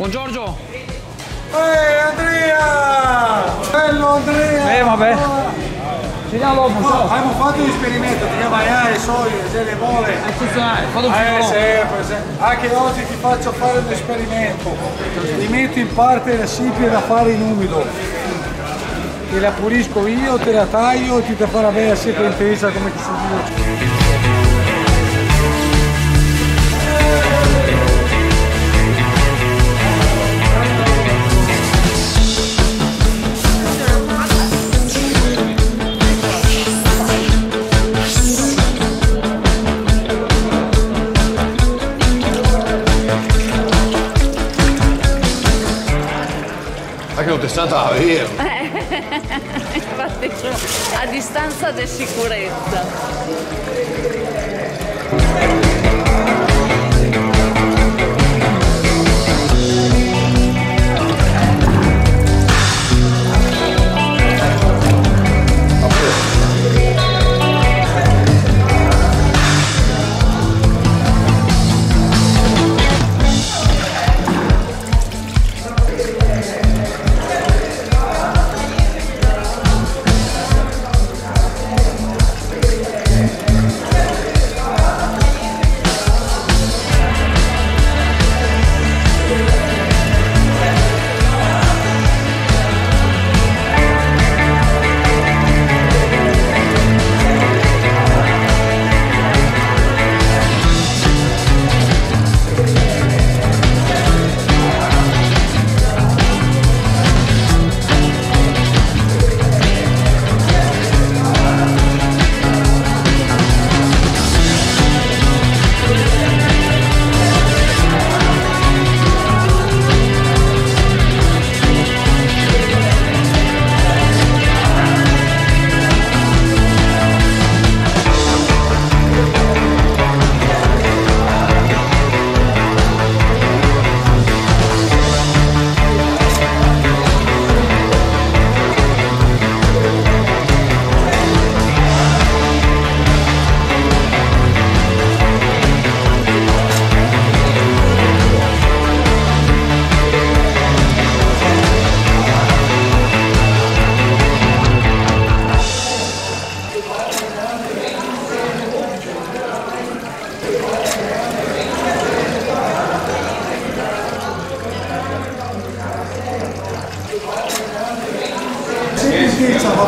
Buon Giorgio! Ehi Andrea! Bello Andrea! Eh vabbè! Ci vediamo dopo, No, abbiamo fatto un esperimento, ti chiamai soli, se le vuole. Eccezionale, fatto un Eh, sempre, sempre. Anche oggi ti faccio fare un esperimento. Ti metto in parte la sipia da fare in umido. Te la pulisco io, te la taglio e ti farà bene sempre intesa come ti senti io. Anche un testata la. Infatti, a distanza di sicurezza.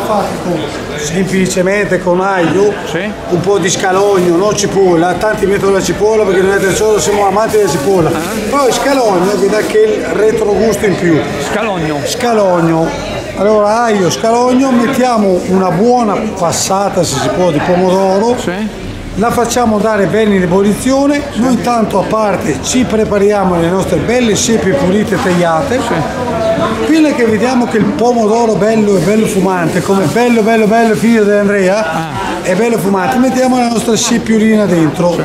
Fatto con, semplicemente con aglio, Sì. un po' di scalogno, non cipolla, tanti mettono la cipolla perché noi del solo siamo amanti della cipolla. Poi scalogno vi dà che il retrogusto in più. Scalogno! Scalogno, allora aglio, scalogno, mettiamo una buona passata se si può di pomodoro, Sì. la facciamo dare bene in ebollizione, noi intanto a parte ci prepariamo le nostre belle seppie pulite tagliate, fino che vediamo che il pomodoro bello e bello fumante, come bello bello bello figlio di Andrea, è bello fumante, mettiamo la nostra seppiolina dentro,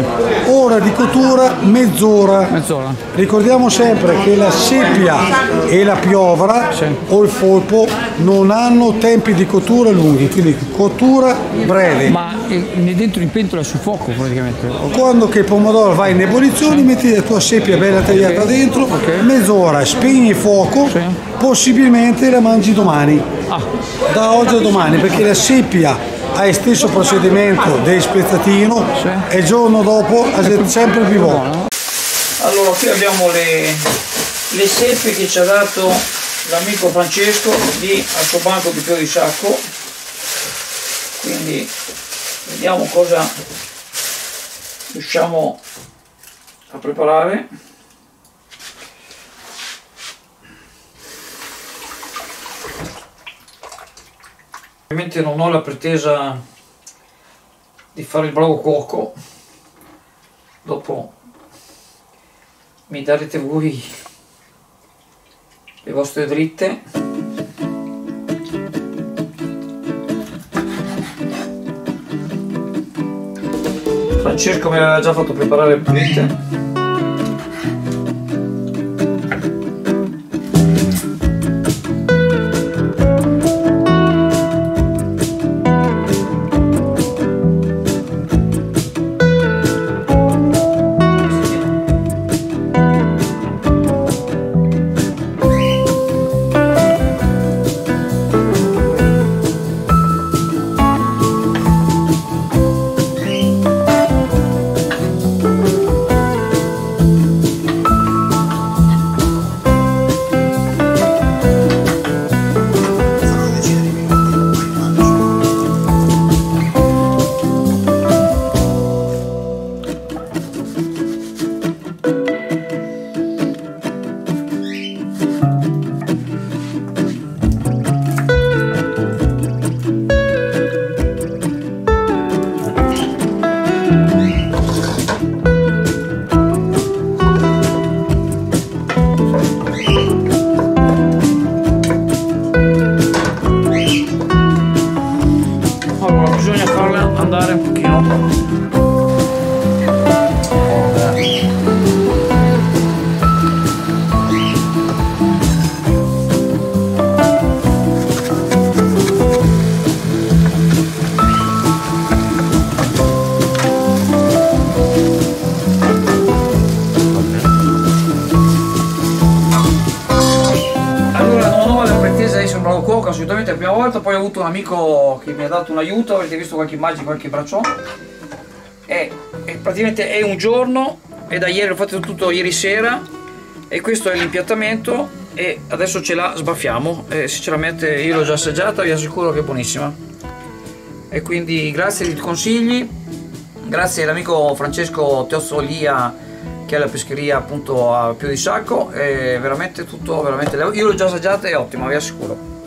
ora di cottura mezz'ora. Mezz'ora. Ricordiamo sempre che la seppia e la piovra o il folpo non hanno tempi di cottura lunghi, quindi cottura breve. Ma eh, dentro in pentola sul fuoco praticamente. Quando che il pomodoro va in ebollizione metti la tua seppia bella tagliata dentro, mezz'ora, spegni il fuoco, Sì. Possibilmente la mangi domani, Ah, da oggi a domani, perché la seppia ha il stesso procedimento del spezzatino Sì. e il giorno dopo è sempre più buono. Allora qui abbiamo le, le seppie che ci ha dato l'amico Francesco di Altobanco di Fiori Sacco. Quindi vediamo cosa riusciamo a preparare. Ovviamente non ho la pretesa di fare il bravo cuoco, dopo mi darete voi le vostre dritte. Francesco mi aveva già fatto preparare le dritte. Cuoco, assolutamente la prima volta, poi ho avuto un amico che mi ha dato un aiuto, avete visto qualche immagine, qualche braccione. E, e praticamente è un giorno e da ieri l'ho fatto tutto ieri sera e questo è l'impiattamento e adesso ce la sbaffiamo e se ce la mette io l'ho già assaggiata vi assicuro che è buonissima e quindi grazie dei consigli grazie all'amico Francesco Teozzolia che è la pescheria appunto a più di sacco e veramente tutto veramente io l'ho già assaggiata è ottima vi assicuro